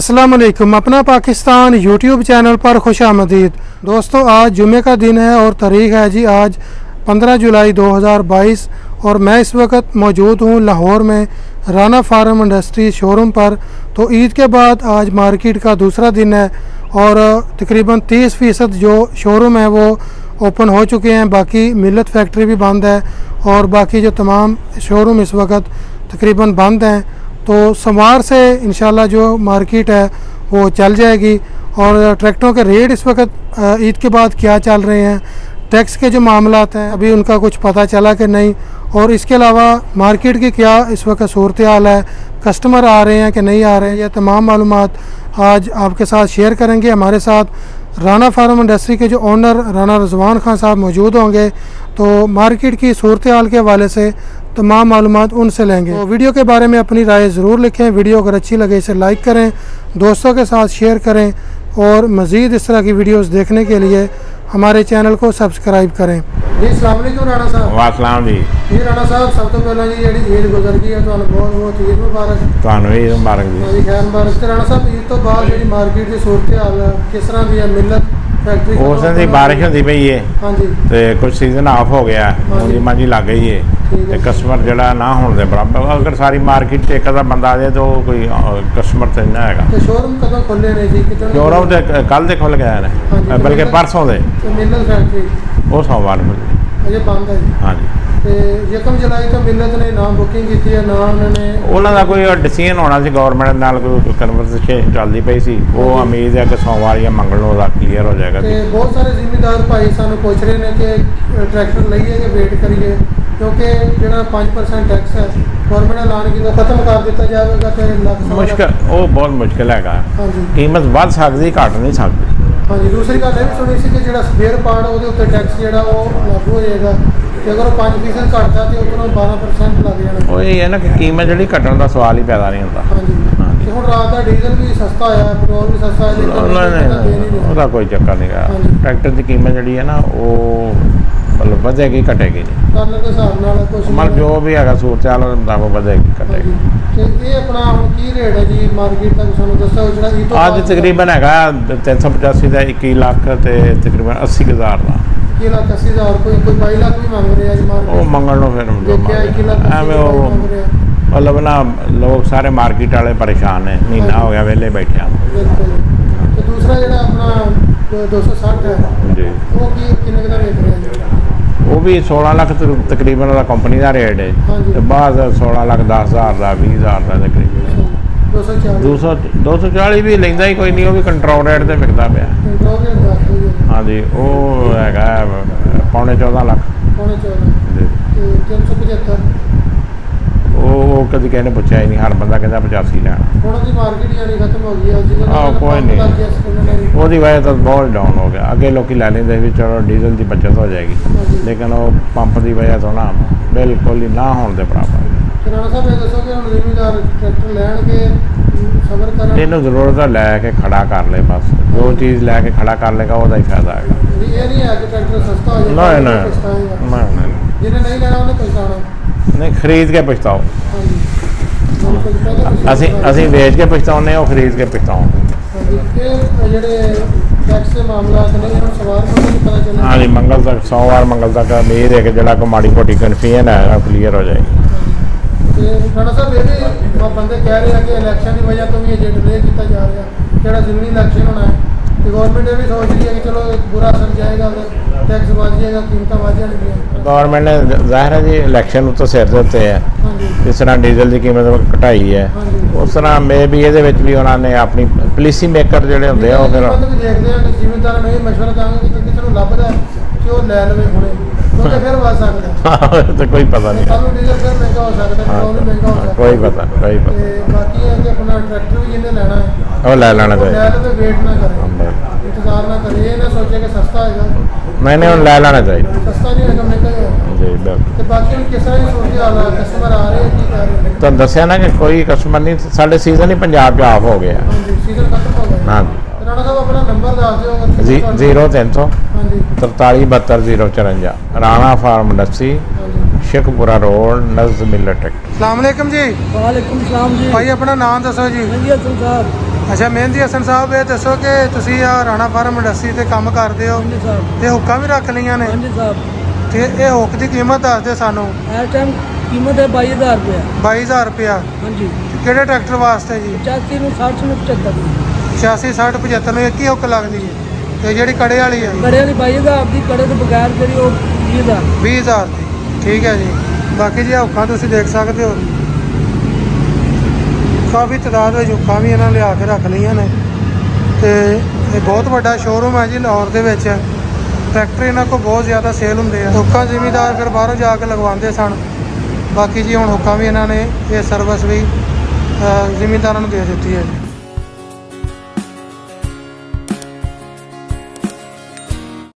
वालेकुम अपना Pakistan YouTube channel पर खुश आमदीद। दोस्तों, आज जुमे का दिन है और तारीख है जी आज 15 जुलाई 2022 और मैं इस वक्त मौजूद हूँ लाहौर में राना फार्म इंडस्ट्री शोरूम पर। तो ईद के बाद आज मार्केट का दूसरा दिन है और तकरीबन 30 फ़ीसद जो शोरूम है वो ओपन हो चुके हैं। बाकी मिलत फैक्ट्री भी बंद है और बाकी जो तमाम शोरूम इस वक्त तकरीबन बंद हैं। तो सोमवार से इंशाल्लाह जो मार्केट है, वो चल जाएगी। और ट्रैक्टरों के रेट इस वक्त ईद के बाद क्या चल रहे हैं, टैक्स के जो मामला हैं, अभी उनका कुछ पता चला कि नहीं, और इसके अलावा मार्केट की क्या इस वक्त सूरत हाल है, कस्टमर आ रहे हैं कि नहीं आ रहे हैं यह तमाम मालूम आज आपके साथ शेयर करेंगे। हमारे साथ राना फार्म इंडस्ट्री के जो ओनर राना रजवान खान साहब मौजूद होंगे तो मार्केट की सूरत हाल के हवाले से तमाम मालूम उनसे लेंगे। तो वीडियो के बारे में अपनी राय ज़रूर लिखें। वीडियो अगर अच्छी लगे इसे लाइक करें, दोस्तों के साथ शेयर करें और मज़ीद इस तरह की वीडियोज़ देखने के लिए हमारे चैनल को सब्सक्राइब करें। ਜੀ ਸਲਾਮ ਅਲੈਕੁਮ ਰਾਣਾ ਸਾਹਿਬ। ਵਾਸਲਾਮ ਜੀ। ਜੀ ਰਾਣਾ ਸਾਹਿਬ ਸਭ ਤੋਂ ਪਹਿਲਾਂ ਜੀ ਜਿਹੜੀ ਈਦ ਗੁਜ਼ਰ ਗਈ ਹੈ ਤੁਹਾਨੂੰ ਬਹੁਤ ਬਹੁਤ ਈਦ ਮੁਬਾਰਕ। ਤੁਹਾਨੂੰ ਈਦ ਮੁਬਾਰਕ ਜੀ। ਜੀ ਖੈਰ ਮੁਬਾਰਕ। ਤੇ ਰਾਣਾ ਸਾਹਿਬ ਈਦ ਤੋਂ ਬਾਅਦ ਜਿਹੜੀ ਮਾਰਕੀਟ ਦੀ ਸੂਰਤ ਹਾਲ ਕਿਸ ਤਰ੍ਹਾਂ ਦੀ ਹੈ ਮਿਲਤ ਫੈਕਟਰੀ ਉਸ ਦੀ بارش ਹੁੰਦੀ ਪਈ ਹੈ ਹਾਂਜੀ। ਤੇ ਕੁਝ ਸੀਜ਼ਨ ਆਫ ਹੋ ਗਿਆ ਉਹਦੀ ਮਾਂਜੀ ਲੱਗ ਗਈ ਹੈ ਤੇ ਕਸਟਮਰ ਜਿਹੜਾ ਨਾ ਹੋਣ ਦੇ ਬਰਾਬਰ ਅਗਰ ਸਾਰੀ ਮਾਰਕੀਟ ਤੇ ਇੱਕ ਬੰਦਾ ਆ ਜਾਏ ਤਾਂ ਕੋਈ ਕਸਟਮਰ ਤੇ ਨਾ ਹੈਗਾ। ਤੇ ਸ਼ੋਰੂਮ ਕਦੋਂ ਖੁੱਲੇ ਨੇ ਜੀ? ਕਿਤਨਾ ਸ਼ੋਰੂਮ ਤੇ ਕੱਲ ਦੇ ਖੁੱਲ ਗਿਆ ਨੇ ਬਲਕਿ ਪਰਸੋਂ ਦੇ। ਮਿਲਲ ਫੈਕਟਰੀ। ਉਹ ਸੋਮਵਾਰ ਨੂੰ ਖੁੱਲ੍ਹੇ। ਅਜੇ ਬੰਦ ਹੈ ਜੀ। ਹਾਂਜੀ। ਤੇ ਯਕਮ ਜੁਲਾਈ ਤੋਂ ਮਿਲਤ ਨੇ ਨਾ ਬੁਕਿੰਗ ਕੀਤੀ ਹੈ ਨਾ ਉਹਨਾਂ ਨੇ ਉਹਨਾਂ ਦਾ ਕੋਈ ਡਿਸੀਜਨ ਹੋਣਾ ਸੀ ਗਵਰਨਮੈਂਟ ਨਾਲ ਕੋਈ ਕਨਵਰਸੇਸ਼ਨ ਚੱਲਦੀ ਪਈ ਸੀ। ਉਹ ਉਮੀਦ ਹੈ ਕਿ ਸੋਮਵਾਰ ਜਾਂ ਮੰਗਲ ਨੂੰ ਉਹਦਾ ਕਲੀਅਰ ਹੋ ਜਾਏਗਾ ਤੇ ਬਹੁਤ ਸਾਰੇ ਜ਼ਿਮੀਂਦਾਰ ਭਾਈ ਸਾਨੂੰ ਪੁੱਛ ਰਹੇ ਨੇ ਕਿ ਟਰੈਕਟਰ ਲਈਏ ਕਿ ਵੇਟ ਕਰੀਏ? ਕਿਉਂਕਿ ਜਿਹੜਾ 5% ਟੈਕਸ ਹੈ ਗਵਰਨਮੈਂਟ ਐਲਾਨ ਕੀਤਾ ਖਤਮ ਕਰ ਦਿੱਤਾ ਜਾਵੇਗਾ ਤੇ ਲੱਖ ਮੁਸ਼ਕਲ ਉਹ ਬਹੁਤ ਮੁਸ਼ਕਲ ਹੈਗਾ। ਕੀਮਤ ਵੱਧ ਸਕਦੀ ਘਟ ਨਹੀਂ ਸਕਦੀ। ਹਾਂਜੀ ਦੂਸਰੀ ਗੱਲ ਇਹ ਵੀ ਸੁਣੀ ਸੀ ਕਿ ਜਿਹੜਾ ਸਪੇਅਰ ਪਾਰਟ ਉਹਦੇ ਉੱਤੇ ਟੈਕਸ ਜਿਹੜਾ ਉਹ ਲਾਗੂ ਹੋ ਜਾਏਗਾ ਤੇ ਅਗਰ ਉਹ 5% ਘਟਦਾ ਤੇ ਉੱਪਰੋਂ 12% ਲੱਗ ਜਾਣਾ ਉਹ ਇਹ ਹੈ ਨਾ ਕਿ ਕੀਮਤ ਜਿਹੜੀ ਘਟਣ ਦਾ ਸਵਾਲ ਹੀ ਪੈਦਾ ਨਹੀਂ ਹੁੰਦਾ ਹਾਂਜੀ। ਤੇ ਹੁਣ ਰਾਤ ਦਾ ਡੀਜ਼ਲ ਵੀ ਸਸਤਾ ਆਇਆ ਪੈਟਰੋਲ ਵੀ ਸਸਤਾ ਆਇਆ ਨਹੀਂ ਉਹਦਾ ਨਹੀਂ। ਉਹਦਾ ਕੋਈ ਚੱਕਰ ਨਹੀਂ ਗਾ। ਟਰੈਕਟਰ ਦੀ ਕੀਮਤ ਜਿਹੜੀ ਹੈ ਨਾ ਉਹ ਮਤਲਬ ਵਧੇਗੀ ਘਟੇਗੀ ਨਹੀਂ। ਦੇ ਹਿਸਾਬ ਨਾਲ ਕੁਝ ਮਤਲਬ ਜੋ ਵੀ ਹੈਗਾ ਸੂਰਤ ਹਾਲ ਉਹਦੇ ਮੁਤਾਬਕ ਵਧੇਗੀ ਘਟੇਗੀ। ਤੇ ਇਹ ਆਪਣਾ ਹੁਣ ਕੀ ਰੇਟ ਹੈ ਜੀ ਮਾਰਕੀਟ ਤੱਕ ਸਾਨੂੰ ਦੱਸੋ ਜਿਹੜਾ ਇਹ ਤੋਂ ਅੱਜ ਤਕਰੀਬਨ ਹੈਗਾ 385 ਦਾ 21 ਲੱਖ ਤੇ ਤਕਰੀਬਨ 80 ਕੁ ਹਜ਼ਾਰ ਦਾ। ਕੀ ਲੱਖ 80 ਹਜ਼ਾਰ ਕੋਈ ਕੋਈ 22 ਲੱਖ ਵੀ ਮੰਗ ਰਿਹਾ ਜੀ ਉਹ ਮਾਰਕੀਟ ਮੰਗਣ ਨੂੰ ਫਿਰ ਦੇਖਿਆ 21 ਲੱਖ ਅੱਸੀ ਐਵੇਂ ਉਹ ਮਤਲਬ ਨਾ ਲੋਕ ਸਾਰੇ ਮਾਰਕੀਟ ਵਾਲੇ ਪਰੇਸ਼ਾਨ ਨੇ ਮਹੀਨਾ ਹੋ ਗਿਆ ਵਿਹਲੇ ਬੈਠਿਆਂ ਤੇ ਦੂਸਰਾ ਜਿਹੜਾ ਆਪਣਾ ਦ- 260 ਹੈ। ਜੀ। ਉਹ ਕੀ ਕਿੰਨੇ ਦਾ ਰਿਹਾ ਉਹ ਵੀ 16 ਲੱਖ ਤਕ- ਤਕਰੀਬਨ ਉਹਦਾ ਕੰਪਨੀ ਦਾ ਰੇਟ ਹੈ। ਤੇ ਬਾਅਦ 16 ਲੱਖ 10 ਹਜ਼ਾਰ ਦਾ 20 ਹਜ਼ਾਰ ਦਾ ਤਕਰੀਬਨ। 240 200 240 ਵੀ ਲੈਂਦਾ ਹੀ ਕੋਈ ਨਹੀਂ ਉਹ ਵੀ ਕੰਟਰੋਲ ਰੇਟ ਤੇ ਵਿਕਦਾ ਪਿਆ। ਕੰਟਰੋਲ ਰੇਟ ਹਾਂਜੀ ਉਹ ਹੈਗਾ ਅਹ, ਪੌਣੇ 14 ਲੱਖ। ਪੌਣੇ 14 ਜੀ। ਤੇ 375 ਉਹ ਕਦੀ ਨੇ ਪੁੱਛਿਆ ਹੀ ਨਹੀਂ ਹਰ ਬੰਦਾ ਕਹਿੰਦਾ 85 ਲੈਣਾ। ਹੁਣ ਉਹਦੀ ਮਾਰਕੀਟ ਯਾਨੀ ਖਤਮ ਹੋ ਗਈ ਹੈ ਨਾਲ ਕੋਈ ਨਹੀਂ। ਉਹਦੀ ਵਜ੍ਹਾ ਤੋਂ ਬਹੁਤ ਡਾਊਨ ਹੋ ਗਿਆ। ਅੱਗੇ ਲੋਕੀ ਲੈ ਲੈਂਦੇ ਸੀ ਵੀ ਚਲੋ ਡੀਜ਼ਲ ਦੀ ਬਚਤ ਹੋ ਜਾਏਗੀ। ਲੇਕਿਨ ਉਹ ਪੰਪ ਦੀ ਵਜ੍ਹਾ ਤੋਂ ਨਾ ਬਿਲਕੁਲ ਹੀ ਨਾ ਹੋਣ ਦੇ ਬਰਾਬਰ। ਤੇ ਰਾਣਾ ਸਾਹਿਬ ਇਹ ਦੱਸੋ ਕਿ ਹੁਣ ਜ਼ਿਮੀਦਾਰ ਟਰੈਕਟਰ ਲੈਣਗੇ ਸਬਰ ਕਰਨ? ਇਹਨੂੰ ਜ਼ਰੂਰਤ ਹੈ ਲੈ ਕੇ ਖੜਾ ਕਰ ਲੈ ਬਸ। ਜੋ ਚੀਜ਼ ਲੈ ਕੇ ਖੜਾ ਕਰ ਲੇਗਾ ਉਹਦਾ ਹੀ ਫਾਇਦਾ ਹੈਗਾ। ਇਹ ਨਹੀਂ ਹੈ ਕਿ ਟਰੈਕਟਰ ਸਸਤਾ ਹੋ ਜਾਏਗਾ ਨਹੀਂ ਨਹੀਂ ਨਹੀਂ ਜਿਹਨੇ ਨਹੀਂ ਲੈਣਾ ਉਹਨੇ ਪਛਤਾਣਾ ਨਹੀਂ ਖਰੀਦ ਕੇ ਪਛਤਾਓ। ਅਸੀਂ। ਅਸੀਂ ਵੇਚ ਕੇ ਪਛਤਾਉਂਦੇ ਹਾਂ ਉਹ ਖਰੀਦ ਕੇ ਪਛਤਾਉਂਦੇ ਹਾਂਜੀ ਨੂੰ ਮੰਗਲ ਤੱਕ ਸੋਮਵਾਰ ਮੰਗਲ ਤੱਕ ਉਮੀਦ ਹੈ ਕਿ ਜਿਹੜਾ ਕੋ ਮਾੜੀ ਮੋਟੀ ਹੈ ਉਹ ਕਲੀਅਰ ਹੋ ਜਾਏਗੀ ਤੇ ਰਾਣਾ ਸਾਹਿਬ ਇਹ ਵੀ ਮ- ਬੰਦੇ ਕਹਿ ਰਹੇ ਆ ਕਿ ਇਲੈਕਸ਼ਨ ਦੀ ਵਜ੍ਹਾ ਤੋਂ ਵੀ ਇਹ ਜੇ ਡਿਲੇ ਕੀਤਾ ਜਾ ਰਿਹਾ। ਜਿਹੜਾ ਜ਼ਮੀਨੀ ਇਲੈਕਸ਼ਨ ਹੋਣਾ ਹੈ ਤੇ ਗਵਰਨਮੈਂਟ ਇਹ ਵੀ ਸੋਚ ਰਹੀ ਹੈ ਕਿ ਚਲੋ ਬੁਰਾ ਅਸਰ ਜਾਏਗਾ ਟੈਕਸ ਵਧ ਜਾਏਗਾ ਕੀਮਤਾਂ ਵਧ ਜਾਣਗੀਆਂ। ਗਵਰਨਮੈਂਟ ਨੇ ਜ਼ਾਹਿਰ ਹੈ ਜੀ ਇਲੈਕਸ਼ਨ ਉੱਤੇ ਸਿਰ ਦੇ ਉੱਤੇ ਹੈ। ਜਿਸ ਤਰ੍ਹਾਂ ਡੀਜ਼ਲ ਦੀ ਕੀਮਤ ਘਟਾਈ ਹੈ। ਉਸ ਤਰ੍ਹਾਂ ਮੇ ਵੀ ਇਹਦੇ ਵਿੱਚ ਵੀ ਉਹਨਾਂ ਨੇ ਆਪਣੀ ਪੋਲਿਸੀ ਮੇਕਰ ਜਿਹੜੇ ਹੁੰਦੇ ਆ ਉਹ ਫਿਰ ਮਤਲਬ ਦੇਖਦੇ ਆ ਕਿ ਜ਼ਿਮੀਂਦਾਰਾਂ ਨੂੰ ਇਹ ਮਸ਼ਵਰਾ ਦਾਂਗੇ ਕਿ ਕਿਸੇ ਨੂੰ ਲੱਭਦਾ ਹੈ ਕਿ ਉਹ ਲੈ ਲਵੇ ਹੁਣੇ। ਕਿਉਂਕਿ ਫਿਰ ਵਧ ਸਕਦਾ ਤੇ ਕੋਈ ਪਤਾ ਨਹੀਂ। ਕੱਲ ਨੂੰ ਡੀਜ਼ਲ ਫਿਰ ਮਹਿੰਗਾ ਹੋ ਸਕਦਾ ਪੈਟਰੋਲ ਵੀ ਮਹਿੰਗਾ ਹੋ ਹਾਂ, ਸਕਦਾ। ਕੋਈ ਪਤਾ ਕੋਈ ਪਤਾ। ਤੇ ਬਾਕੀ ਇਹ ਕਿ ਆਪਣਾ ਟਰੈਕਟਰ ਵੀ ਜਿਹਨੇ ਲੈਣਾ ਹੈ। ਉਹ ਲੈ ਲੈਣਾ ਉਹ ਲੈ ਚਾਹੀਦਾ ਲਵੇ ਵੇਟ ਨਾ ਕਰੇ। ਹਾਂ, ਇੰਤਜ਼ਾਰ ਨਾ ਕਰੇ ਇਹ ਨਾ ਸੋਚੇ ਕਿ ਸਸਤਾ ਹੈਗਾ। ਨਹੀਂ ਹੁਣ ਲੈ ਲੈਣਾ ਚਾਹੀਦਾ। ਸਸਤਾ ਨਹੀਂ ਹੈਗਾ ਮਹਿੰਗਾ ਹੀ ਚਾਹੀਦਾ। ਤੇ ਬਾਕੀ ਹੁਣ ਕਿਸ ਤਰ੍ਹਾਂ ਦੀ ਸੂਰਤ ਹਾਲ ਕਸਟਮਰ ਆ ਰਹੇ ਕੀ ਕਰ ਰਹੇ ਤੁਹਾਨੂੰ ਦੱਸਿਆ ਨਾ ਕਿ ਕੋਈ ਕਸਟਮਰ ਨਹੀਂ ਸਾਡੇ ਸੀਜ਼ਨ ਹੀ ਪੰਜਾਬ 'ਚ ਆਫ ਹੋ ਗਿਆ। ਸੀਜ਼ਨ ਖਤਮ ਹੋ ਗਿਆ। ਹਾਂਜੀ। ਰਾਣਾ ਸਾਹਿਬ ਆਪਣਾ ਨੰਬਰ ਦੱਸ ਦਿਓ 0300 ਰੋਡ ਨਜ਼ਦ ਮਿਲਟ ਅਸਲਾਮ ਅਲੈਕਮ ਜੀ। ਵਾਲੇਕਮ ਸਲਾਮ ਜੀ। ਭਾਈ ਆਪਣਾ ਨਾਮ ਦੱਸੋ ਜੀ। ਮਹਿੰਦੀ ਹਸਨ ਸਾਹਿਬ। ਅੱਛਾ ਮਹਿੰਦੀ ਹਸਨ ਸਾਹਿਬ ਇਹ ਦੱਸੋ ਕਿ ਤੁਸੀਂ ਆ ਰਾਣਾ ਫਾਰਮ ਲੱਸੀ ਤੇ ਕੰਮ ਕਰਦੇ ਹੋ ਤੇ ਹੁੱਕਾਂ ਵੀ ਰੱਖ ਲਈਆਂ ਨੇ? ਹਾਂਜੀ ਸਾਹਿਬ। ਤੇ ਇਹ ਹੁੱਕ ਦੀ ਕੀਮਤ ਦੱਸ ਦਿਓ ਸਾਨੂੰ। ਇਸ ਟਾਈਮ ਕੀਮਤ ਹੈ 22000 ਰੁਪਏ 22000 ਰੁਪਇਆ। ਹਾਂਜੀ। ਕਿਹੜੇ ਟਰੈਕਟਰ ਵਾਸਤੇ ਜੀ? 85 ਨੂੰ 60 ਨੂੰ 75 ਨੂੰ। 86 60 75 ਨੂੰ ਇੱਕ ਹੀ ਹੁੱਕ ਲੱਗਦੀ ਹੈ। ਤੇ ਜਿਹੜੀ ਕੜੇ ਵਾਲੀ ਹੈ? ਕੜੇ ਵਾਲੀ 22000 ਦੀ ਕੜੇ ਤੋਂ ਬਗੈਰ ਜਿਹੜੀ ਉਹ 20000 20000 ਦੀ। ਠੀਕ ਹੈ ਜੀ। ਬਾਕੀ ਜੀ ਹੁੱਕਾਂ ਤੁਸੀਂ ਦੇਖ ਸਕਦੇ ਹੋ। ਕਾਫੀ ਤਾਦਾਦ ਵਿੱਚ ਹੁੱਕਾਂ ਵੀ ਇਹਨਾਂ ਲਿਆ ਕੇ ਰੱਖ ਲਈਆਂ ਨੇ। ਤੇ ਇਹ ਬਹੁਤ ਵੱਡਾ ਸ਼ੋਰੂਮ ਹੈ ਜੀ ਲਾਹੌਰ ਦੇ ਵਿੱਚ। ਟਰੈਕਟਰ ਇਹਨਾਂ ਕੋਲ ਬਹੁਤ ਜ਼ਿਆਦਾ ਸੇਲ ਹੁੰਦੇ ਆ। ਹੁੱਕਾਂ ਜ਼ਿਮੀਦਾਰ ਫਿਰ ਬਾਹਰੋਂ ਜਾ ਕੇ ਲਗਵਾਉਂਦੇ ਸਨ। ਬਾਕੀ ਜੀ ਹੁਣ ਹੁੱਕਾਂ ਵੀ ਇਹਨਾਂ ਨੇ ਇਹ ਸਰਵਿਸ ਵੀ ਜ਼ਿਮੀਦਾਰਾਂ ਨੂੰ ਦੇ ਦਿੱਤੀ ਹੈ ਜੀ।